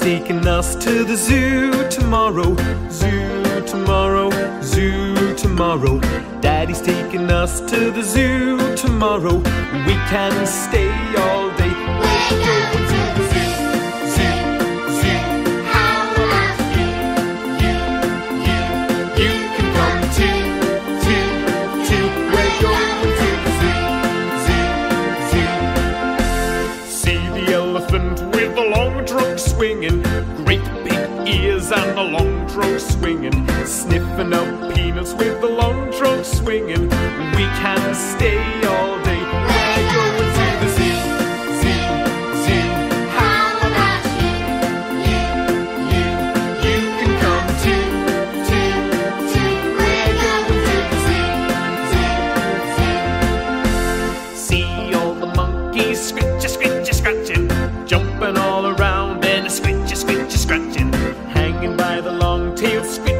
taking us to the zoo tomorrow. Zoo tomorrow, zoo tomorrow. Daddy's taking us to the zoo tomorrow. We can stay all trunk swinging, great big ears and the long trunk swinging, sniffing out peanuts with the long trunk swinging. We can stay all day. long-tailed squid